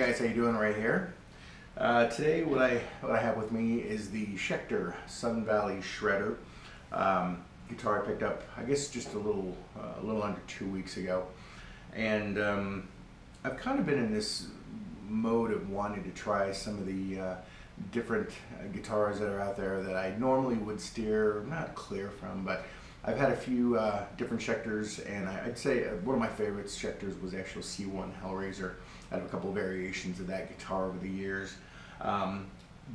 guys, how you doing right here? Uh, today what I what I have with me is the Schecter Sun Valley Shredder um, guitar I picked up I guess just a little uh, a little under two weeks ago and um, I've kind of been in this mode of wanting to try some of the uh, different uh, guitars that are out there that I normally would steer not clear from but I've had a few uh, different Schecters, and I, would say uh, one of my favorites Schecters was actual C1 Hellraiser. I have a couple of variations of that guitar over the years. Um,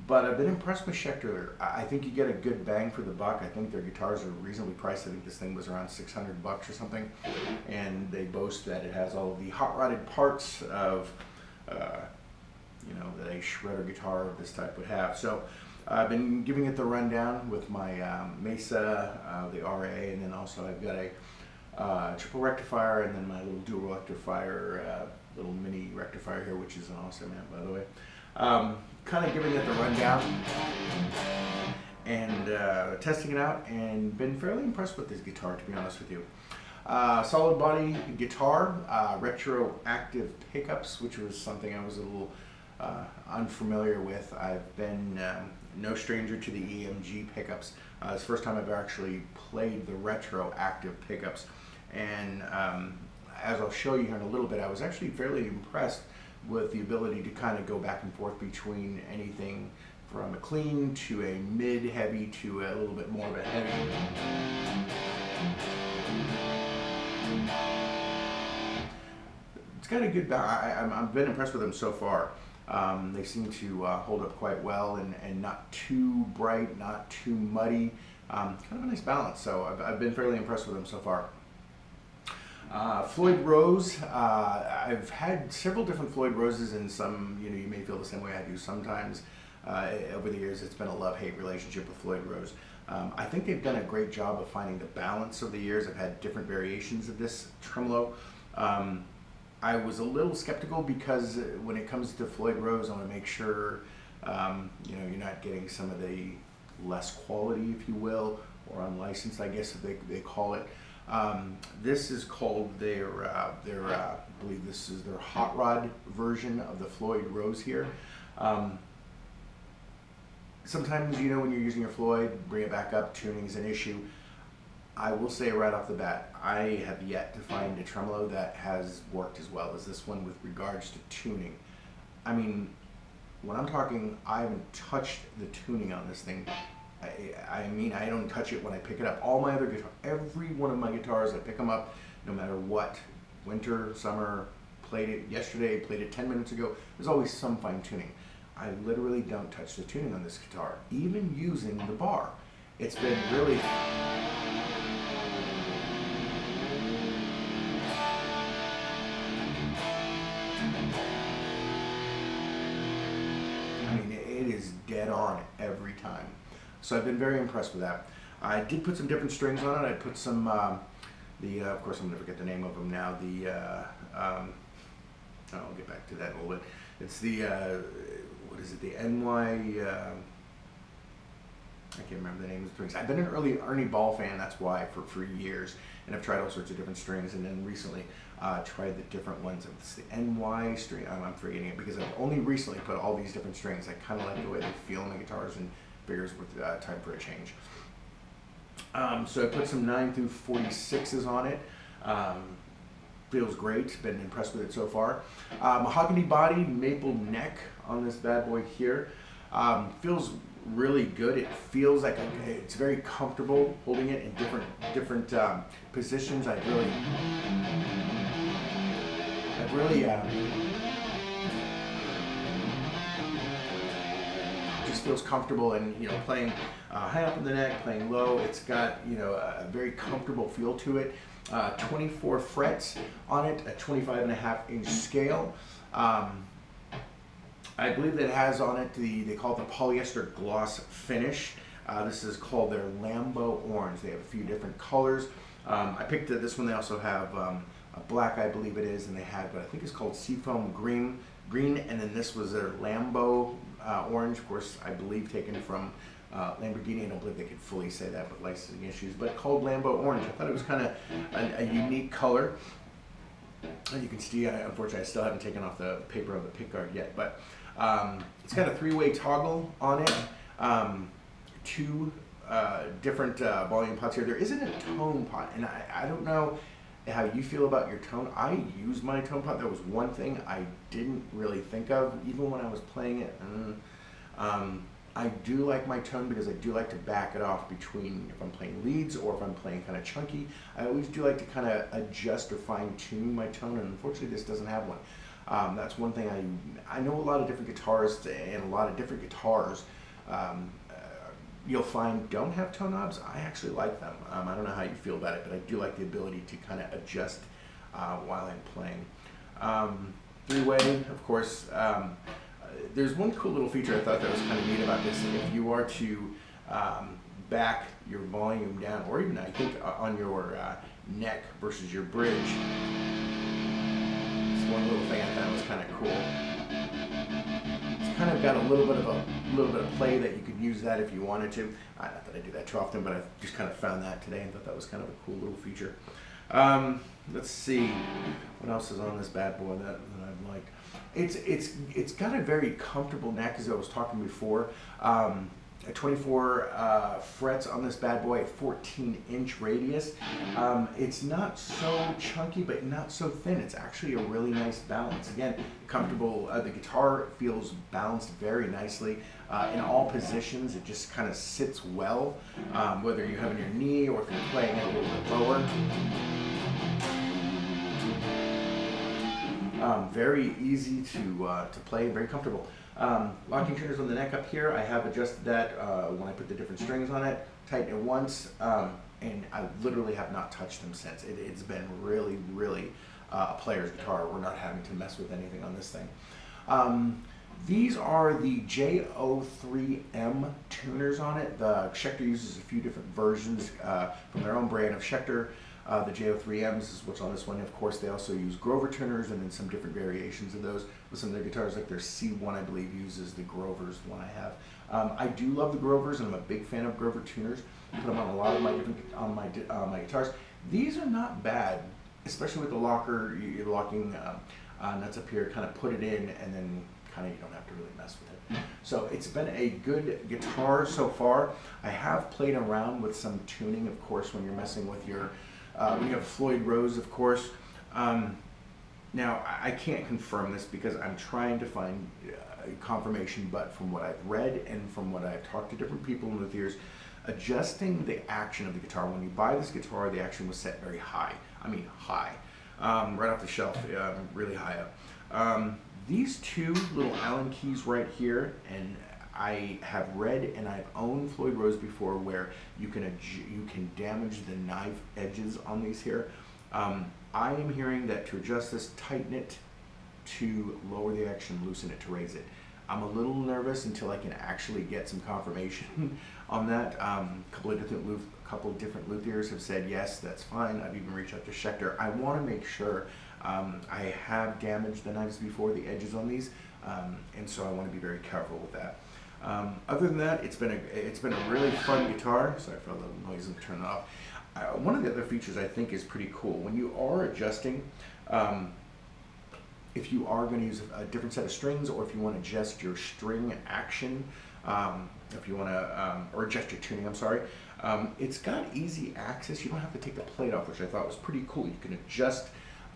but I've been impressed with Schecter. I think you get a good bang for the buck. I think their guitars are reasonably priced. I think this thing was around 600 bucks or something. And they boast that it has all the hot rodded parts of, uh, you know, that a shredder guitar of this type would have. So I've been giving it the rundown with my um, Mesa, uh, the RA, and then also I've got a uh, triple rectifier and then my little dual rectifier, uh, little mini rectifier here, which is an awesome amp, by the way. Um, kind of giving it the rundown and uh, testing it out and been fairly impressed with this guitar, to be honest with you. Uh, solid body guitar, uh, retroactive pickups, which was something I was a little uh, unfamiliar with. I've been um, no stranger to the EMG pickups. Uh, it's the first time I've actually played the retroactive pickups. And um, as I'll show you here in a little bit, I was actually fairly impressed with the ability to kind of go back and forth between anything from a clean to a mid-heavy to a little bit more of a heavy. It's got a good balance. I've been impressed with them so far. Um, they seem to uh, hold up quite well and, and not too bright, not too muddy. Um, kind of a nice balance. So I've, I've been fairly impressed with them so far. Uh, Floyd Rose, uh, I've had several different Floyd Roses and some, you know, you may feel the same way I do sometimes. Uh, over the years, it's been a love-hate relationship with Floyd Rose. Um, I think they've done a great job of finding the balance of the years. I've had different variations of this tremolo. Um, I was a little skeptical because when it comes to Floyd Rose, I want to make sure um, you know you're not getting some of the less quality, if you will, or unlicensed, I guess they, they call it. Um, this is called their uh, their uh, I believe this is their hot rod version of the Floyd Rose here. Um, sometimes you know when you're using your Floyd, bring it back up, tuning is an issue. I will say right off the bat, I have yet to find a tremolo that has worked as well as this one with regards to tuning. I mean, when I'm talking, I haven't touched the tuning on this thing. I, I mean, I don't touch it when I pick it up. All my other guitars, every one of my guitars, I pick them up no matter what. Winter, summer, played it yesterday, played it 10 minutes ago. There's always some fine tuning. I literally don't touch the tuning on this guitar, even using the bar. It's been really I mean, it is dead on every time. So I've been very impressed with that. I did put some different strings on it. I put some, um, the uh, of course I'm going to forget the name of them now. The, uh, um, I'll get back to that a little bit. It's the, uh, what is it, the NY, uh, I can't remember the name of the strings. I've been an early Ernie Ball fan, that's why, for, for years. And I've tried all sorts of different strings. And then recently uh, tried the different ones. It's the NY string, I'm, I'm forgetting it because I've only recently put all these different strings. I kind of like the way they feel on the guitars and figures with uh, time for a change. Um, so I put some 9 through 46s on it. Um, feels great, been impressed with it so far. Uh, mahogany body, maple neck on this bad boy here. Um, feels really good. It feels like a, it's very comfortable holding it in different different um, positions. I really, I really uh, feels comfortable and you know playing uh, high up in the neck, playing low. It's got you know a very comfortable feel to it. Uh, 24 frets on it, a 25 and a half inch scale. Um, I believe that it has on it the, they call it the polyester gloss finish. Uh, this is called their Lambo Orange. They have a few different colors. Um, I picked this one they also have um, a black, I believe it is, and they had what I think is called Seafoam Green, green and then this was their Lambo uh, Orange, of course, I believe taken from uh, Lamborghini. I don't believe they could fully say that with licensing issues, but called Lambo Orange. I thought it was kind of a, a unique color. as you can see, I, unfortunately, I still haven't taken off the paper of the pick guard yet, but um, it's got a three-way toggle on it. Um, two uh, different uh, volume pots here. There isn't a tone pot, and I, I don't know how you feel about your tone. I use my tone pot. That was one thing I didn't really think of, even when I was playing it. Mm, um, I do like my tone because I do like to back it off between if I'm playing leads or if I'm playing kind of chunky. I always do like to kind of adjust or fine tune my tone, and unfortunately, this doesn't have one. Um, that's one thing I I know a lot of different guitarists and a lot of different guitars. Um, you'll find don't have toe knobs. I actually like them. Um, I don't know how you feel about it, but I do like the ability to kind of adjust uh, while I'm playing. Um, three way, of course. Um, there's one cool little feature I thought that was kind of neat about this. If you are to um, back your volume down, or even I think on your uh, neck versus your bridge, it's one little thing I thought was kind of cool. Kind of got a little bit of a little bit of play that you could use that if you wanted to. I, not that I do that too often, but I just kind of found that today and thought that was kind of a cool little feature. Um, let's see, what else is on this bad boy that, that I've liked. It's it's it's got a very comfortable neck, as I was talking before. Um, 24 uh, frets on this bad boy, 14 inch radius. Um, it's not so chunky, but not so thin. It's actually a really nice balance. Again, comfortable. Uh, the guitar feels balanced very nicely uh, in all positions. It just kind of sits well, um, whether you have it on your knee or if you're playing it a little bit lower. Um, very easy to, uh, to play, very comfortable. Um, locking tuners on the neck up here, I have adjusted that uh, when I put the different strings on it, tighten it once, um, and I literally have not touched them since. It, has been really, really uh, a player's guitar. We're not having to mess with anything on this thing. Um, these are the J03M tuners on it. The Schecter uses a few different versions uh, from their own brand of Schecter. Uh, the JO3Ms is what's on this one. Of course, they also use Grover tuners and then some different variations of those. With some of their guitars, like their C1, I believe, uses the Grovers, one I have. Um, I do love the Grovers, and I'm a big fan of Grover tuners. Put them on a lot of my different on my uh, my guitars. These are not bad, especially with the locker, you're locking um, uh, nuts up here. Kind of put it in, and then kind of you don't have to really mess with it. So it's been a good guitar so far. I have played around with some tuning, of course, when you're messing with your uh, we have Floyd Rose, of course. Um, now, I can't confirm this because I'm trying to find uh, confirmation, but from what I've read and from what I've talked to different people in the ears, adjusting the action of the guitar. When you buy this guitar, the action was set very high. I mean, high. Um, right off the shelf, um, really high up. Um, these two little Allen keys right here, and I have read and I've owned Floyd Rose before where you can you can damage the knife edges on these here. Um, I am hearing that to adjust this, tighten it to lower the action, loosen it to raise it. I'm a little nervous until I can actually get some confirmation on that. Um, a couple of different a couple of different luthiers have said yes, that's fine. I've even reached out to Schecter. I want to make sure um, I have damaged the knives before, the edges on these, um, and so I want to be very careful with that. Um, other than that, it's been a it's been a really fun guitar. Sorry for a little noise and turn it off. Uh, one of the other features I think is pretty cool when you are adjusting. Um, if you are going to use a different set of strings, or if you want to adjust your string action, um, if you want to, um, or adjust your tuning, I'm sorry, um, it's got easy access. You don't have to take the plate off, which I thought was pretty cool. You can adjust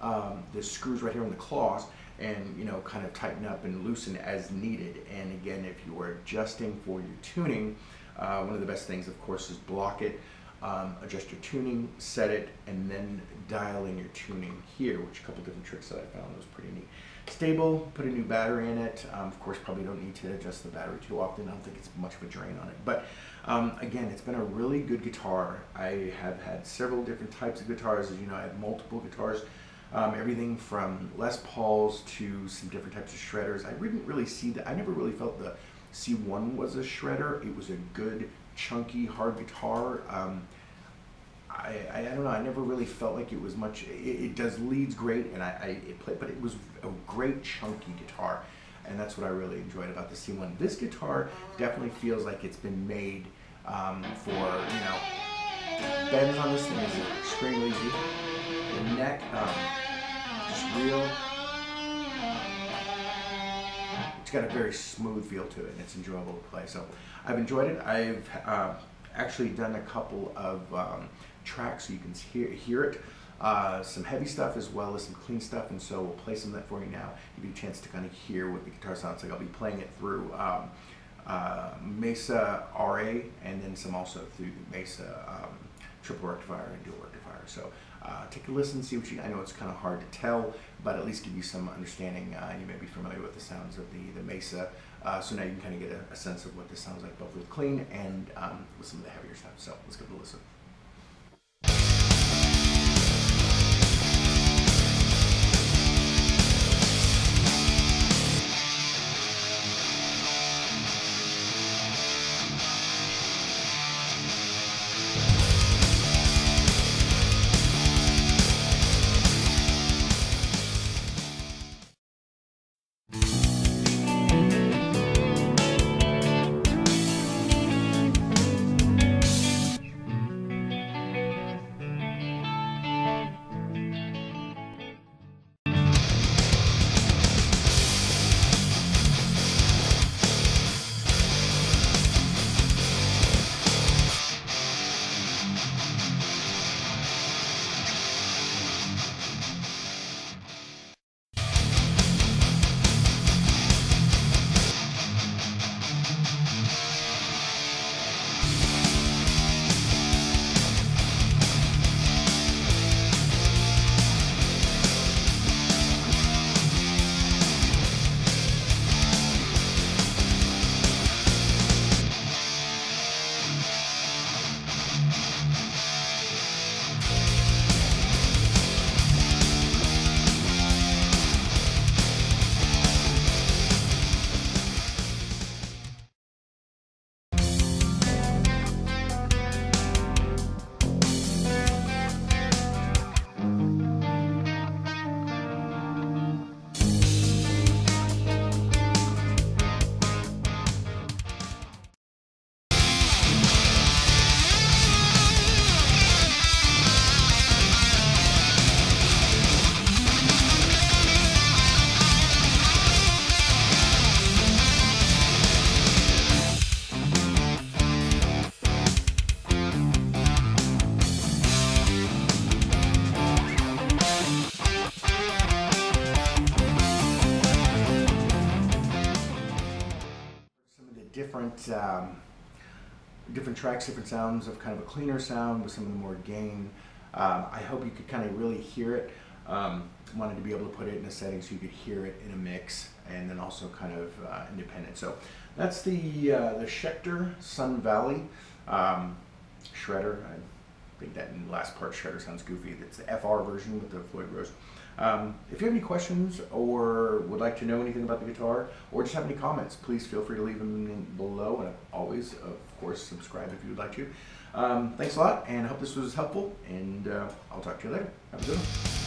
um, the screws right here on the claws and you know kind of tighten up and loosen as needed. And again if you are adjusting for your tuning uh, one of the best things of course is block it um, adjust your tuning set it and then dial in your tuning here which a couple different tricks that I found was pretty neat. Stable put a new battery in it. Um, of course probably don't need to adjust the battery too often. I don't think it's much of a drain on it. But um, again it's been a really good guitar. I have had several different types of guitars. As you know I have multiple guitars um, everything from Les Pauls to some different types of shredders. I didn't really see that. I never really felt the C1 was a shredder. It was a good, chunky, hard guitar. Um, I, I, I, don't know. I never really felt like it was much. It, it does leads great, and I, I it play, but it was a great chunky guitar, and that's what I really enjoyed about the C1. This guitar definitely feels like it's been made um, for you know. Bends on this thing is extremely easy. The neck, just real. It's got a very smooth feel to it, and it's enjoyable to play. So I've enjoyed it. I've uh, actually done a couple of um, tracks so you can hear, hear it. Uh, some heavy stuff as well as some clean stuff, and so we'll play some of that for you now. Give you a chance to kind of hear what the guitar sounds like. I'll be playing it through um, uh, Mesa RA and then some also through Mesa um, triple rectifier and dual rectifier. So uh, take a listen, see what you. I know it's kind of hard to tell, but at least give you some understanding. Uh, you may be familiar with the sounds of the the Mesa, uh, so now you can kind of get a, a, sense of what this sounds like, both with clean and um, with some of the heavier stuff. So let's give different um, different tracks, different sounds of kind of a cleaner sound with some of the more gain. Um, I hope you could kind of really hear it. Um, wanted to be able to put it in a setting so you could hear it in a mix and then also kind of uh, independent. So that's the uh, the Schecter Sun Valley um, shredder. I think that last part shredder sounds goofy. That's the FR version with the Floyd Rose. Um, if you have any questions or would like to know anything about the guitar or just have any comments, please feel free to leave them below. And always, of course, subscribe if you would like to. Um, thanks a lot, and I hope this was helpful. And uh, I'll talk to you later. Have a good one.